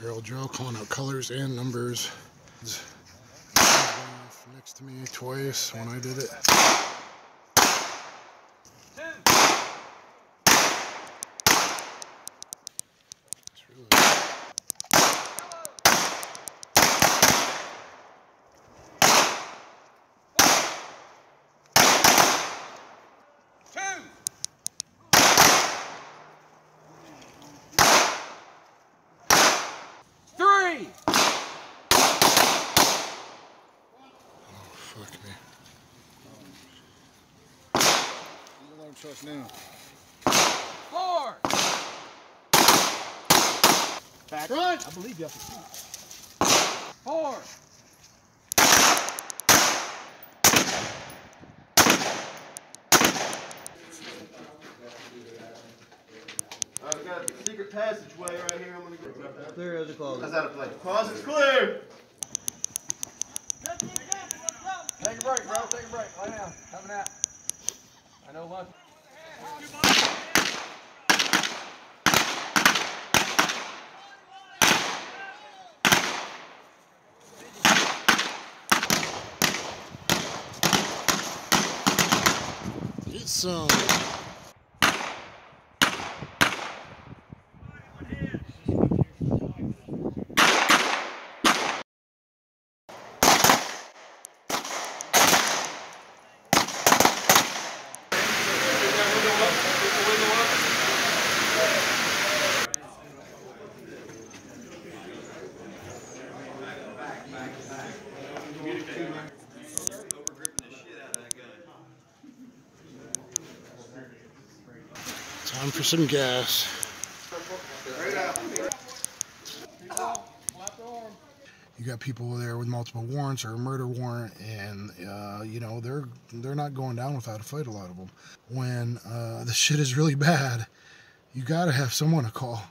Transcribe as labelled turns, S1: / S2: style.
S1: Barrel drill calling out colors and numbers. Next to me twice when I did it. Oh, fuck me.
S2: You don't trust now.
S3: Four.
S2: Back. Front. I believe you have to
S3: Four.
S4: I've got a secret passageway right here. I'm gonna go.
S2: Clear as a closet.
S4: How's that a play? Closet's clear.
S3: Take a break, bro. Take a break. Lay down. Have a nap. I know lunch.
S1: Get Time for some gas. You got people there with multiple warrants or a murder warrant, and uh, you know they're they're not going down without a fight. A lot of them. When uh, the shit is really bad, you got to have someone to call.